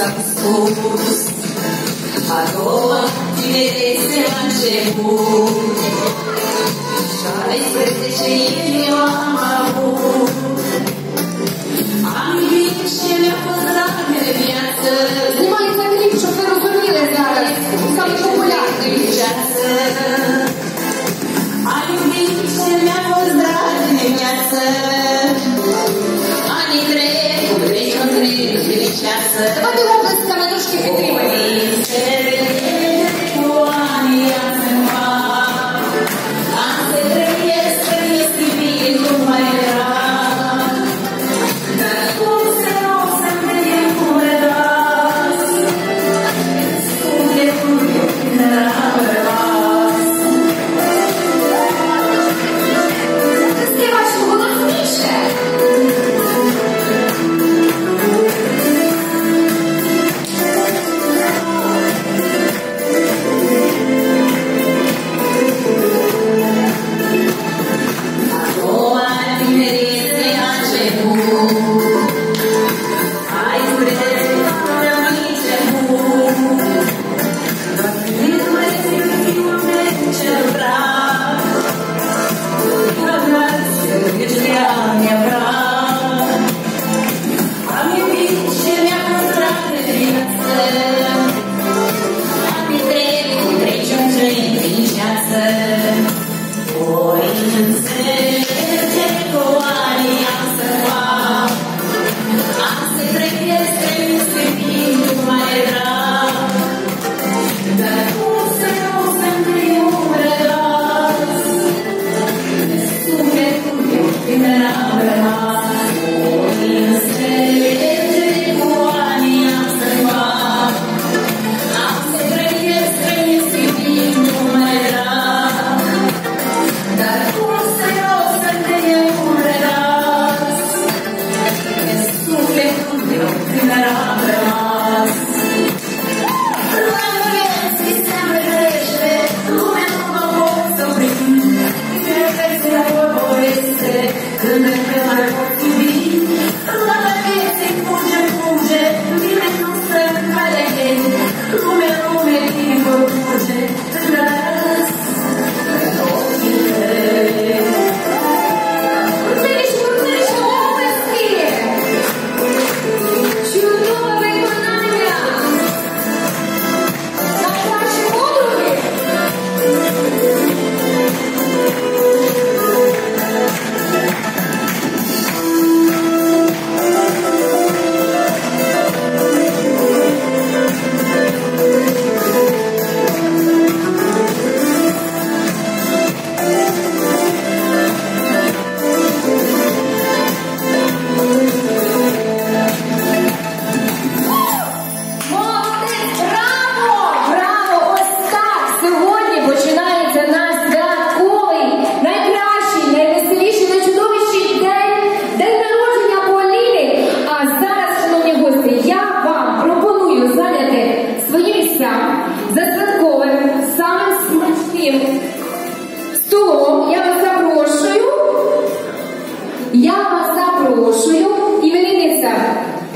s-a spus A doua tinerețe la început? Șaisprezece eu am avut. Am iubit și mi-a fost Remember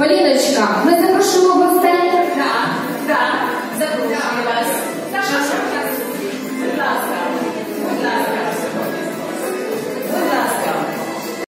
Поліночка, ми запрошуємо вас